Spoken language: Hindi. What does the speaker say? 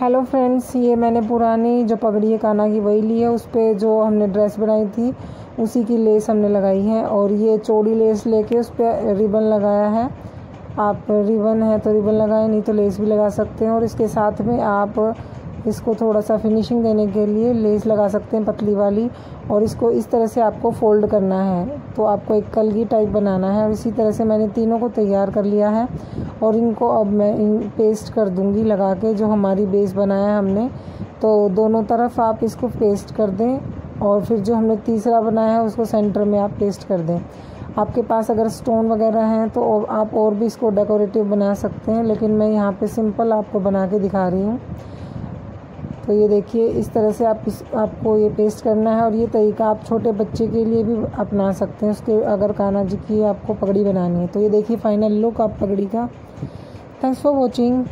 हेलो फ्रेंड्स ये मैंने पुरानी जो पगड़ी है काना की, वही ली है। उस पर जो हमने ड्रेस बनाई थी, उसी की लेस हमने लगाई है। और ये चौड़ी लेस लेके उस पर रिबन लगाया है। आप रिबन है तो रिबन लगाएँ, नहीं तो लेस भी लगा सकते हैं। और इसके साथ में आप इसको थोड़ा सा फिनिशिंग देने के लिए लेस लगा सकते हैं पतली वाली और इसको इस तरह से आपको फोल्ड करना है। तो आपको एक कलगी टाइप बनाना है और इसी तरह से मैंने तीनों को तैयार कर लिया है और इनको अब मैं इन पेस्ट कर दूँगी लगा के जो हमारी बेस बनाया है हमने। तो दोनों तरफ़ आप इसको पेस्ट कर दें और फिर जो हमने तीसरा बनाया है उसको सेंटर में आप पेस्ट कर दें। आपके पास अगर स्टोन वगैरह हैं तो आप और भी इसको डेकोरेटिव बना सकते हैं, लेकिन मैं यहाँ पे सिंपल आपको बना के दिखा रही हूँ। तो ये देखिए, इस तरह से आप इस, आपको ये पेस्ट करना है और ये तरीका आप छोटे बच्चे के लिए भी अपना सकते हैं। उसके अगर कान्हा जी की आपको पगड़ी बनानी है तो ये देखिए फाइनल लुक आप पगड़ी का। Thanks for watching